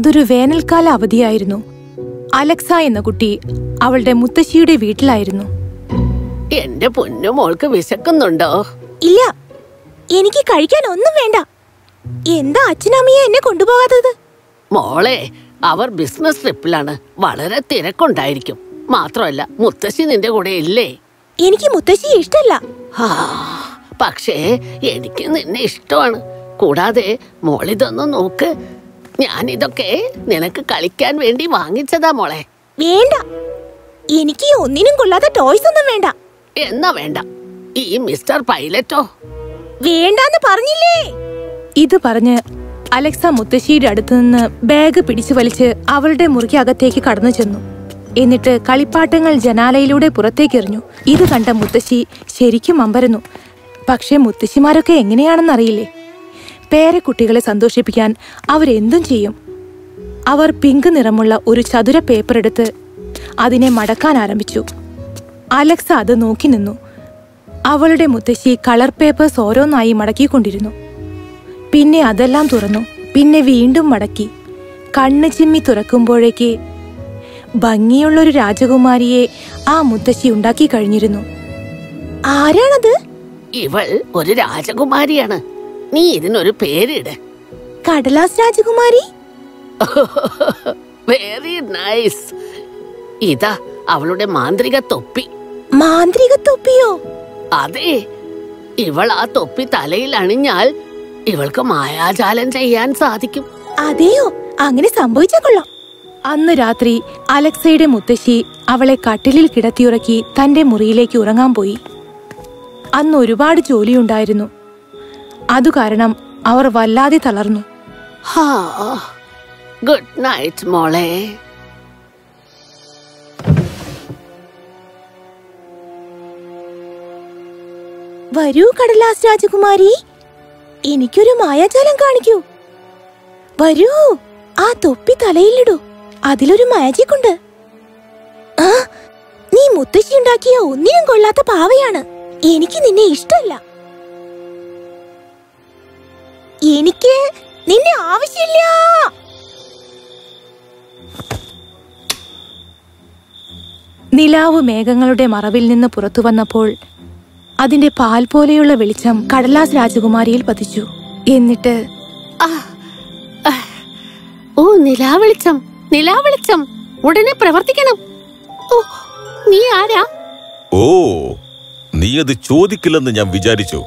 അതൊരു വേനൽക്കാല അവധിയായിരുന്നു. അലക്സ എന്ന കുട്ടി അവളുടെ മുത്തശ്ശിയുടെ വീട്ടിലായിരുന്നു. എന്റെ പൊന്നു മോൾക്ക് വിശക്കുന്നുണ്ടോ? ഇല്ല. എനിക്ക് കഴിക്കാൻ ഒന്നും വേണ്ട. എന്താ അച്ഛനമ്മയെ എന്നെ കൊണ്ടുപോകാത്തത്? മോളെ അവർ ബിസിനസ് ട്രിപ്പിലാണ്. വളരെ തിരക്കുണ്ടായിരിക്കും. മാത്രമല്ല മുത്തശ്ശി നിന്റെ കൂടെ ഇല്ലേ? എനിക്ക് മുത്തശ്ശി ഇഷ്ടല്ല. പക്ഷേ എനിക്ക് നിന്നെ ഇഷ്ടമാണ്. കൂടാതെ മോളിതൊന്നും നോക്ക്. ഞാനിതൊക്കെ നിനക്ക് കളിക്കാൻ വേണ്ടി വാങ്ങിച്ചതാ മോളെ. വേണ്ട. എനിക്ക് ഒന്നിനും കൊള്ളാത്ത ടോയ്സ് ഒന്നും വേണ്ട. എന്നാ വേണ്ട. ഈ മിസ്റ്റർ പൈലറ്റോ വേണ്ടാന്ന് പറഞ്ഞില്ലേ? ഇത് പറഞ്ഞ് അലക്സ മുത്തശ്ശിയുടെ അടുത്ത് നിന്ന് ബാഗ് പിടിച്ചു വലിച്ച് അവളുടെ മുറിക്കകത്തേക്ക് കടന്നു ചെന്നു. എന്നിട്ട് കളിപ്പാട്ടങ്ങൾ ജനാലയിലൂടെ പുറത്തേക്കെറിഞ്ഞു ഇത് കണ്ട മുത്തശ്ശി ശരിക്കും അമ്പരന്നു. പക്ഷേ മുത്തശ്ശിമാരൊക്കെ എങ്ങനെയാണെന്നറിയില്ലേ? പേരക്കുട്ടികളെ സന്തോഷിപ്പിക്കാൻ അവരെന്തും ചെയ്യും. അവർ പിങ്ക് നിറമുള്ള ഒരു ചതുര പേപ്പർ എടുത്ത് അതിനെ മടക്കാൻ ആരംഭിച്ചു. അലക്സ അത് നോക്കി നിന്നു. അവളുടെ മുത്തശ്ശി കളർ പേപ്പേഴ്സ് ഓരോന്നായി മടക്കിക്കൊണ്ടിരുന്നു. പിന്നെ അതെല്ലാം തുറന്നു. പിന്നെ വീണ്ടും മടക്കി. കണ്ണ് ചിമ്മി തുറക്കുമ്പോഴേക്ക് ഭംഗിയുള്ളൊരു രാജകുമാരിയെ ആ മുത്തശ്ശി ഉണ്ടാക്കി കഴിഞ്ഞിരുന്നു. ആരാണത്? ഇവൾ ഒരു രാജകുമാരിയാണ്. നീ ഇതിനൊരു പേരിട്. കടലാസ് രാജകുമാരി? വെരി നൈസ് ഇതാ അവളുടെ മാന്ത്രിക തൊപ്പി. മാന്ത്രിക തൊപ്പിയോ? അതെ. ഇവൾ ആ തൊപ്പി തലയിൽ അണിഞ്ഞാൽ ഇവൾക്ക് മായാജാലം ചെയ്യാൻ സാധിക്കും. അതെയോ? അങ്ങനെ സംഭവിച്ചാ കൊള്ളാം. അന്ന് രാത്രി അലക്സയുടെ മുത്തശ്ശി അവളെ കട്ടിലിൽ കിടത്തിയുറക്കി തന്റെ മുറിയിലേക്ക് ഉറങ്ങാൻ പോയി. അന്ന് ഒരുപാട് ജോലിയുണ്ടായിരുന്നു. അതു കാരണം അവർ വല്ലാതെ തളർന്നു. ഹാ ഗുഡ് നൈറ്റ് മോളെ. വരൂ കടലാസ് രാജകുമാരി. എനിക്കൊരു മായാജാലം കാണിക്കൂ. വരൂ ആ തൊപ്പി തലയിലിടൂ. അതിലൊരു മാജിക് ഉണ്ട്. ആ നീ മുത്തശ്ശി ഉണ്ടാക്കിയ ഒന്നിനും കൊള്ളാത്ത പാവയാണ്. എനിക്ക് നിന്നെ ഇഷ്ടല്ല എനിക്ക് നിന്നെ ആവശ്യമില്ല. നിലാവ് മേഘങ്ങളുടെ മറവിൽ നിന്ന് പുറത്തു വന്നപ്പോൾ അതിന്റെ പാൽ പോലെയുള്ള വെളിച്ചം കടലാസ് രാജകുമാരിയിൽ പതിച്ചു. എന്നിട്ട്. ഓ നിലാവെളിച്ചം നിലാവെളിച്ചം. ഉടനെ പ്രവർത്തിക്കണം. ഓ നീ ആരാ? ഓ നീ അത് ചോദിക്കില്ലെന്ന് ഞാൻ വിചാരിച്ചു.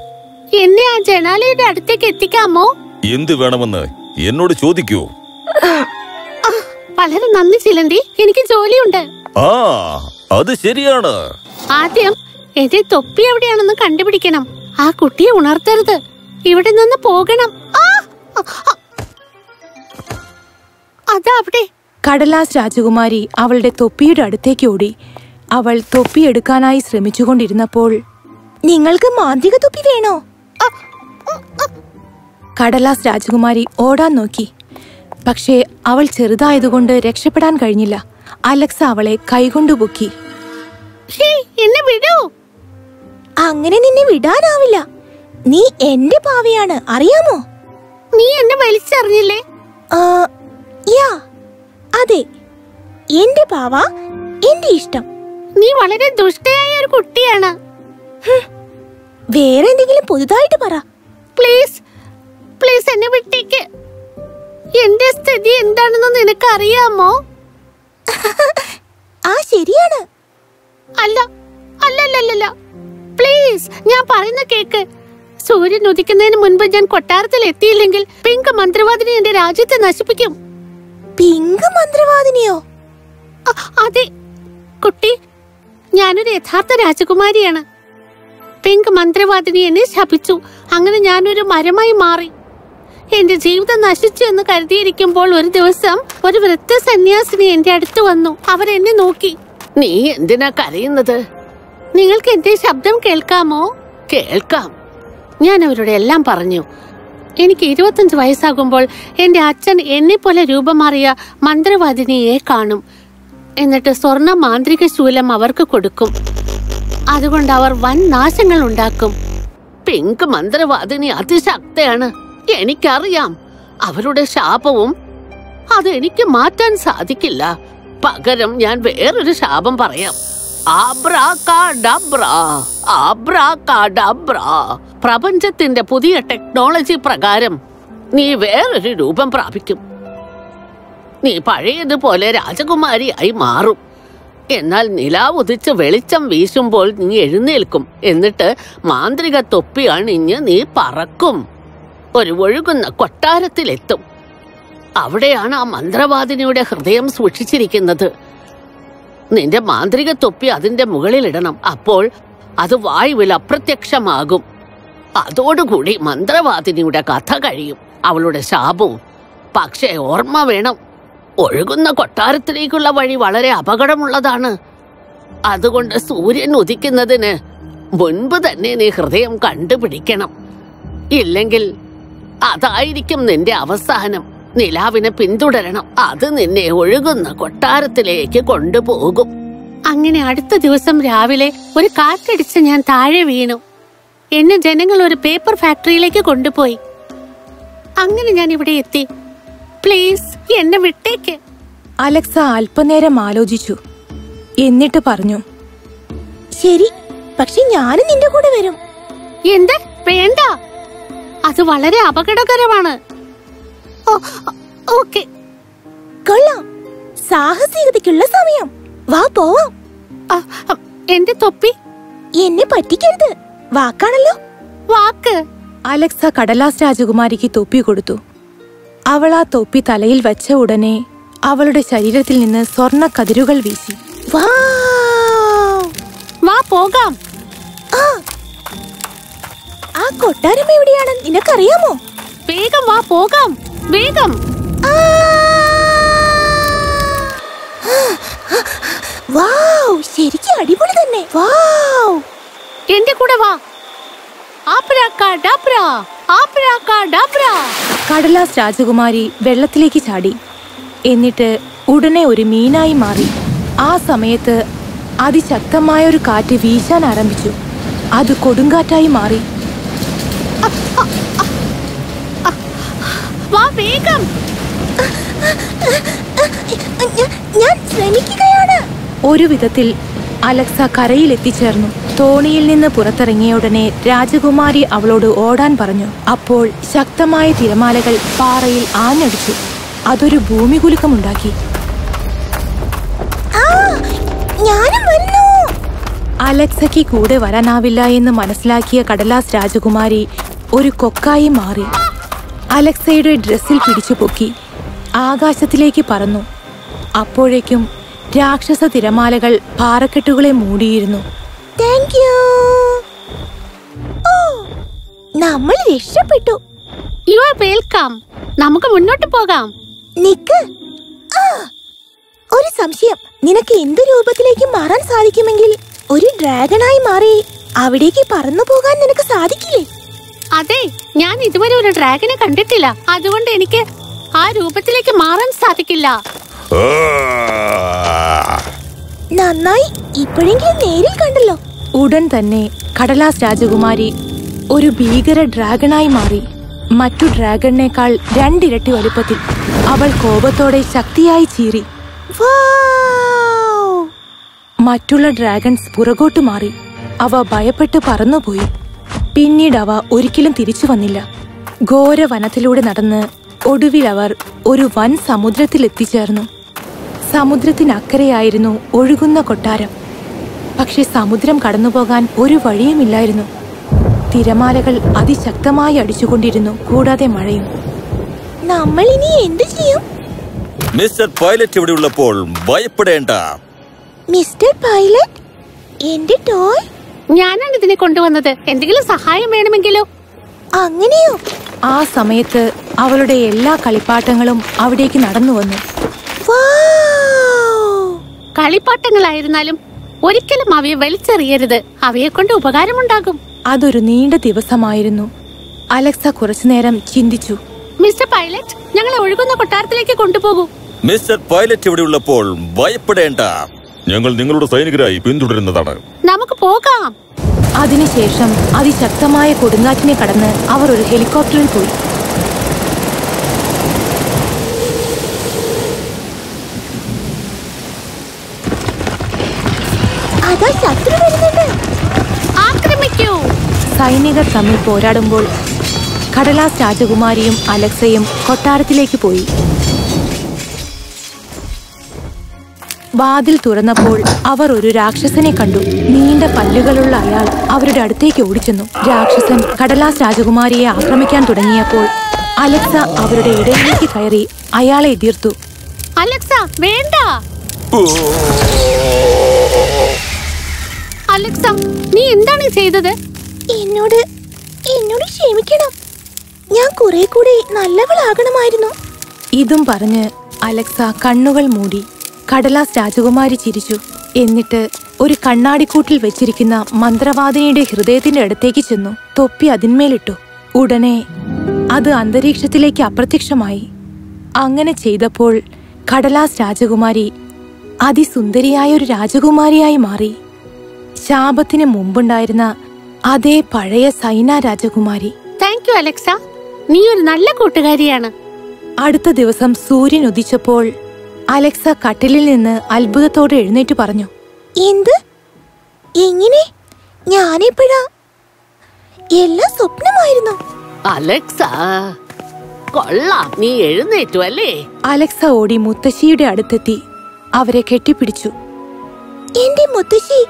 എന്നെ ആ ജനാലയുടെ അടുത്തേക്ക് എത്തിക്കാമോ? എന്ത് വേണമെന്ന് എന്നോട് ചോദിക്കൂ. വളരെ നന്ദി ചിലന്തി. എനിക്ക് ജോലിയുണ്ട്. ആ അത് ശരിയാണ്. ആദ്യം എന്റെ തൊപ്പി എവിടെയാണെന്ന് കണ്ടുപിടിക്കണം. ആ കുട്ടിയെ ഉണർത്തരുത്. ഇവിടെ നിന്ന് പോകണം. അതാ അവിടെ കടലാസ് രാജകുമാരി അവളുടെ തൊപ്പിയുടെ അടുത്തേക്ക് ഓടി. അവൾ തൊപ്പി എടുക്കാനായി ശ്രമിച്ചുകൊണ്ടിരുന്നപ്പോൾ നിങ്ങൾക്ക് മാന്ത്രിക തൊപ്പി വേണോ. കടലാസ് രാജകുമാരി ഓടാൻ നോക്കി. പക്ഷേ അവൾ ചെറുതായതുകൊണ്ട് രക്ഷപ്പെടാൻ കഴിഞ്ഞില്ല. അലക്സ അവളെ കൈകൊണ്ടു പൊക്കി എന്നെ വിടൂ. അങ്ങനെ നിന്നെ വിടാനാവില്ല. നീ എന്റെ പാവയാണ് അറിയാമോ? നീ എന്നെ വലിച്ചറിഞ്ഞില്ലേ? യാ അതെ. എന്റെ പാവ എന്റെ ഇഷ്ടം. നീ വളരെ ദുഷ്ടയായ ഒരു കുട്ടിയാണ്. വേറെ എന്തെങ്കിലും പുതുതായിട്ട് പറ. പ്ലീസ് പ്ലീസ് എന്നെ വിട്ടേക്ക്. എന്റെ സ്ഥിതി എന്താണെന്ന് നിനക്ക് അറിയാമോ ആ ശരിയാണ്. അല്ല അല്ലല്ലല്ല പ്ലീസ് ഞാൻ പറയുന്ന കേക്ക്. സൂര്യൻ ഉദിക്കുന്നതിന് മുൻപ് ഞാൻ കൊട്ടാരത്തിൽ എത്തിയില്ലെങ്കിൽ പിങ്ക് മന്ത്രവാദിനി എന്റെ രാജ്യത്തെ നശിപ്പിക്കും. പിങ്ക് മന്ത്രവാദിനിയോ? അതെ. കുട്ടി ഞാനൊരു യഥാർത്ഥ രാജകുമാരിയാണ്. പിങ്ക് മന്ത്രവാദിനി എന്നെ ശപിച്ചു. അങ്ങനെ ഞാനൊരു മരമായി മാറി. എന്റെ ജീവിതം നശിച്ചു എന്ന് കരുതിയിരിക്കുമ്പോൾ ഒരു ദിവസം ഒരു വൃദ്ധ സന്യാസിനി എന്റെ അടുത്ത് വന്നു. അവരെന്നെ നോക്കി. നീ എന്തിനാ കരയുന്നത്? നിങ്ങൾക്ക് എന്റെ ശബ്ദം കേൾക്കാമോ? കേൾക്കാം. ഞാൻ അവരോട് എല്ലാം പറഞ്ഞു. എനിക്ക് ഇരുപത്തഞ്ച് വയസ്സാകുമ്പോൾ എന്റെ അച്ഛൻ എന്നെ പോലെ രൂപമാറിയ മന്ത്രവാദിനിയെ കാണും. എന്നിട്ട് സ്വർണ മാന്ത്രിക ശൂലം അവർക്ക് കൊടുക്കും. അതുകൊണ്ട് അവർ വൻ നാശങ്ങൾ ഉണ്ടാക്കും. പിങ്ക് മന്ത്രവാദിനി അതിശക്തയാണ്. എനിക്കറിയാം. അവരുടെ ശാപവും അത് എനിക്ക് മാറ്റാൻ സാധിക്കില്ല. പകരം ഞാൻ വേറൊരു ശാപം പറയാം. പ്രപഞ്ചത്തിന്റെ പുതിയ ടെക്നോളജി പ്രകാരം നീ വേറൊരു രൂപം പ്രാപിക്കും. നീ പഴയതുപോലെ രാജകുമാരിയായി മാറും. എന്നാൽ നിലാവ് ഉദിച്ച് വെളിച്ചം വീശുമ്പോൾ നീ എഴുന്നേൽക്കും. എന്നിട്ട് മാന്ത്രിക തൊപ്പി അണിഞ്ഞ് നീ പറക്കും. ഒരു ഒഴുകുന്ന കൊട്ടാരത്തിലെത്തും. അവിടെയാണ് ആ മന്ത്രവാദിനിയുടെ ഹൃദയം സൂക്ഷിച്ചിരിക്കുന്നത്. നിന്റെ മാന്ത്രിക തൊപ്പി അതിന്റെ മുകളിലിടണം. അപ്പോൾ അത് വായുവിൽ അപ്രത്യക്ഷമാകും. അതോടുകൂടി മന്ത്രവാദിനിയുടെ കഥ കഴിയും. അവളുടെ ശാപവും. പക്ഷേ ഓർമ്മ വേണം. ഒഴുകുന്ന കൊട്ടാരത്തിലേക്കുള്ള വഴി വളരെ അപകടമുള്ളതാണ്. അതുകൊണ്ട് സൂര്യൻ ഉദിക്കുന്നതിന് മുൻപ് തന്നെ നീ ഹൃദയം കണ്ടുപിടിക്കണം. ഇല്ലെങ്കിൽ അതായിരിക്കും നിന്റെ അവസാനം. നിലാവിനെ പിന്തുടരണം. അത് നിന്നെ ഒഴുകുന്ന കൊട്ടാരത്തിലേക്ക് കൊണ്ടുപോകും. അങ്ങനെ അടുത്ത ദിവസം രാവിലെ ഒരു കാറ്റടിച്ച് ഞാൻ താഴെ വീണു. എന്നെ ജനങ്ങൾ ഒരു പേപ്പർ ഫാക്ടറിയിലേക്ക് കൊണ്ടുപോയി. അങ്ങനെ ഞാൻ ഇവിടെ എത്തി. പ്ലീസ് എന്നെ വിട്ടേക്ക്. അലക്സ അല്പനേരം ആലോചിച്ചു. എന്നിട്ട് പറഞ്ഞു ശരി പക്ഷെ ഞാനും നിന്റെ കൂടെ വരും. എന്ത്? വേണ്ട. അത് വളരെ അപകടകരമാണ്. ഓക്കെ. കൊള്ളാം. സാഹസികതയ്ക്കുള്ള സമയം. വാ പോവാം. എന്റെ തൊപ്പി? എന്നെ പറ്റിക്കരുത്. വാക്കാണല്ലോ. വാക്ക്. അലക്സ കടലാസ് രാജകുമാരിക്ക് തൊപ്പി കൊടുത്തു. അവൾ ആ തൊപ്പി തലയിൽ വെച്ച ഉടനെ അവളുടെ ശരീരത്തിൽ നിന്ന് സ്വർണ കതിരുകൾ വീശി. വൗ! പോകാം. ആ. കൊട്ടാരം എവിടെയാണ്? നിനക്കറിയാമോ? വേഗം വാ പോകാം. വേഗം! ശരിക്കും അടിപൊളി തന്നെ. വാ എന്റെ കൂടെ വാ. കടലാസ് രാജകുമാരി വെള്ളത്തിലേക്ക് ചാടി. എന്നിട്ട് ഉടനെ ഒരു മീനായി മാറി. ആ സമയത്ത് അതിശക്തമായ ഒരു കാറ്റ് വീശാൻ ആരംഭിച്ചു. അത് കൊടുങ്കാറ്റായി മാറി. വേഗം. ഞ- ഞാൻ ശ്രമിക്കുകയാണ് ഒരു വിധത്തിൽ അലക്സ കരയിൽ എത്തിച്ചേർന്നു. തോണിയിൽ നിന്ന് പുറത്തിറങ്ങിയ ഉടനെ രാജകുമാരി അവളോട് ഓടാൻ പറഞ്ഞു. അപ്പോൾ ശക്തമായ തിരമാലകൾ പാറയിൽ ആഞ്ഞടിച്ചു. അതൊരു! ഞാനും വരുന്നു അലക്സയ്ക്ക് കൂടെ വരാനാവില്ല എന്ന് മനസ്സിലാക്കിയ കടലാസ് രാജകുമാരി ഒരു കൊക്കായി മാറി. അലക്സയുടെ ഡ്രസ്സിൽ പിടിച്ചു പൊക്കി ആകാശത്തിലേക്ക് പറന്നു. അപ്പോഴേക്കും രാക്ഷസ തിരമാലകൾ പാറക്കെട്ടുകളെ മൂടിയിരുന്നു. താങ്ക് യു ഓ നമ്മൾ രക്ഷപ്പെട്ടു. യു ആർ വെൽക്കം നമുക്ക് മുന്നോട്ട് പോകാം. നിക്ക് ആ ഒരു സംശയം. നിനക്ക് എന്ത് രൂപത്തിലേക്ക് മാറാൻ സാധിക്കുമെങ്കിൽ ഒരു ഡ്രാഗണായി മാറി അവിടേക്ക് പറന്നു പോകാൻ നിനക്ക് സാധിക്കില്ലേ? അതെ ഞാൻ ഇതുവരെ ഒരു ഡ്രാഗനെ കണ്ടിട്ടില്ല. അതുകൊണ്ട് എനിക്ക് ആ രൂപത്തിലേക്ക് മാറാൻ സാധിക്കില്ല. നന്നായി. ഇപ്പോഴെങ്കിലും നേരിൽ കണ്ടല്ലോ. ഉടൻ തന്നെ കടലാസ് രാജകുമാരി ഒരു ഭീകര ഡ്രാഗണായി മാറി. മറ്റു ഡ്രാഗണിനേക്കാൾ രണ്ടിരട്ടി വലുപ്പത്തിൽ അവൾ കോപത്തോടെ ശക്തിയായി ചീറി! മറ്റുള്ള ഡ്രാഗൺസ് പുറകോട്ട് മാറി. അവ ഭയപ്പെട്ട് പറന്നുപോയി. പിന്നീട് അവ ഒരിക്കലും തിരിച്ചു വന്നില്ല. ഘോര വനത്തിലൂടെ നടന്ന് ഒടുവിൽ അവർ ഒരു വൻ സമുദ്രത്തിൽ എത്തിച്ചേർന്നു സമുദ്രത്തിനക്കരെയായിരുന്നു ഒഴുകുന്ന കൊട്ടാരം. പക്ഷെ സമുദ്രം കടന്നുപോകാൻ ഒരു വഴിയുമില്ലായിരുന്നു. തിരമാലകൾ അതിശക്തമായി അടിച്ചുകൊണ്ടിരുന്നു കൂടാതെ മഴയും. നമ്മൾ ഇനി എന്ത് ചെയ്യും? മിസ്റ്റർ പൈലറ്റ് ഇവിടെ ഉള്ളപ്പോൾ ഭയപ്പെടേണ്ട. മിസ്റ്റർ പൈലറ്റ് എന്റെ ടോയ്? ഞാനാണ് ഇതിനെ കൊണ്ടുവന്നത്. എന്തെങ്കിലും സഹായം വേണമെങ്കിലോ? അങ്ങനെയോ? ആ സമയത്ത് അവളുടെ എല്ലാ കളിപ്പാട്ടങ്ങളും അവിടേക്ക് നടന്നു വന്നു വൗ! കളിപ്പാട്ടങ്ങളായിരുന്നാലും ഒരിക്കലും അവയെ വലിച്ചെറിയരുത്. അവയെ കൊണ്ട് ഉപകാരമുണ്ടാകും. അതൊരു നീണ്ട ദിവസമായിരുന്നു. അലക്സ കുറച്ചു നേരം ചിന്തിച്ചു. മിസ്റ്റർ പൈലറ്റ് ഞങ്ങളെ ഒഴുകുന്ന കൊട്ടാരത്തിലേക്ക് കൊണ്ടുപോകൂ. മിസ്റ്റർ പൈലറ്റ് ഇവിടെ ഉള്ളപ്പോൾ ഭയപ്പെടേണ്ട. ഞങ്ങൾ നിങ്ങളുടെ സൈനികരായി പിന്തുടരുന്നതാണ്. നമുക്ക് പോകാം. അതിനുശേഷം അതിശക്തമായ കൊടുങ്കാറ്റിനെ കടന്ന് അവർ ഒരു ഹെലികോപ്റ്ററിൽ പോയി. സൈനികർ തമ്മിൽ പോരാടുമ്പോൾ കടലാസ് രാജകുമാരിയും അലക്സയും കൊട്ടാരത്തിലേക്ക് പോയി. വാതിൽ തുറന്നപ്പോൾ അവർ ഒരു രാക്ഷസനെ കണ്ടു. നീണ്ട പല്ലുകളുള്ള അയാൾ അവരുടെ അടുത്തേക്ക് ഓടിച്ചെന്നു. രാക്ഷസൻ കടലാസ് രാജകുമാരിയെ ആക്രമിക്കാൻ തുടങ്ങിയപ്പോൾ അലക്സ അവരുടെ ഇടയിലേക്ക് കയറി അയാളെ എതിർത്തു. അലക്സ വേണ്ട. അലക്സ നീ എന്താണ് ചെയ്തത്? എന്നോട് എന്നോട് ക്ഷമിക്കണം. ഞാൻ കുറെ കൂടി നല്ലവളാകണമായിരുന്നു. ഇതും പറഞ്ഞ് അലക്സ കണ്ണുകൾ മൂടി കടലാസ് രാജകുമാരി ചിരിച്ചു. എന്നിട്ട് ഒരു കണ്ണാടിക്കൂട്ടിൽ വെച്ചിരിക്കുന്ന മന്ത്രവാദിനിയുടെ ഹൃദയത്തിന്റെ അടുത്തേക്ക് ചെന്നു. തൊപ്പി അതിന്മേലിട്ടു. ഉടനെ അത് അന്തരീക്ഷത്തിലേക്ക് അപ്രത്യക്ഷമായി. അങ്ങനെ ചെയ്തപ്പോൾ കടലാസ് രാജകുമാരി അതിസുന്ദരിയായ ഒരു രാജകുമാരിയായി മാറി. ശാപത്തിന് മുമ്പുണ്ടായിരുന്ന അതേ പഴയ സൈന രാജകുമാരി. താങ്ക് യു അലക്സ നീ ഒരു നല്ല കൂട്ടുകാരിയാണ്. അടുത്ത ദിവസം സൂര്യൻ ഉദിച്ചപ്പോൾ അലക്സ കട്ടിലിൽ നിന്ന് അത്ഭുതത്തോടെ എഴുന്നേറ്റ് പറഞ്ഞു. എന്ത്? എങ്ങനെ? ഞാനിപ്പോഴാ. എല്ലാം സ്വപ്നമായിരുന്നു. അലക്സ കൊള്ളാം. നീ എഴുന്നേറ്റു അല്ലേ? അലക്സ ഓടി മുത്തശ്ശിയുടെ അടുത്തെത്തി. അവരെ കെട്ടിപ്പിടിച്ചു. എന്റെ മുത്തശ്ശി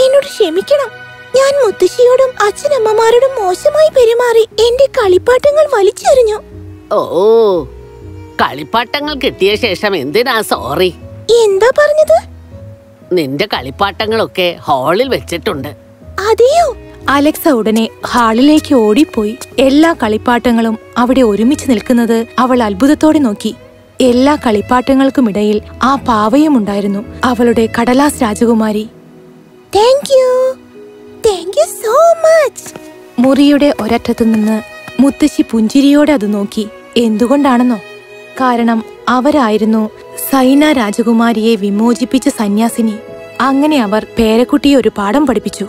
എന്നോട് ക്ഷമിക്കണം. ഞാൻ മുത്തശ്ശിയോടും അച്ഛനമ്മമാരോടും മോശമായി പെരുമാറി എന്റെ കളിപ്പാട്ടങ്ങൾ വലിച്ചെറിഞ്ഞു. ഓ കളിപ്പാട്ടങ്ങൾ കിട്ടിയ ശേഷം എന്തിനാ? സോറി. എന്താ പറഞ്ഞത്? നിന്റെ കളിപ്പാട്ടങ്ങളൊക്കെ ഹാളിൽ വെച്ചിട്ടുണ്ട്. അതെയോ? അലക്സ ഉടനെ ഹാളിലേക്ക് ഓടിപ്പോയി. എല്ലാ കളിപ്പാട്ടങ്ങളും അവിടെ ഒരുമിച്ച് നിൽക്കുന്നത് അവൾ അത്ഭുതത്തോടെ നോക്കി. എല്ലാ കളിപ്പാട്ടങ്ങൾക്കുമിടയിൽ ആ പാവയും ഉണ്ടായിരുന്നു. അവളുടെ കടലാസ് രാജകുമാരി. Thank you thank you so much മുറിയുടെ ഒരറ്റത്തു നിന്ന് മുത്തശ്ശി പുഞ്ചിരിയോടെ അത് നോക്കി എന്തുകൊണ്ടാണെന്നോ? കാരണം അവരായിരുന്നു സൈന രാജകുമാരിയെ വിമോചിപ്പിച്ച സന്യാസിനി. അങ്ങനെ അവർ പേരക്കുട്ടിയെ ഒരു പാഠം പഠിപ്പിച്ചു.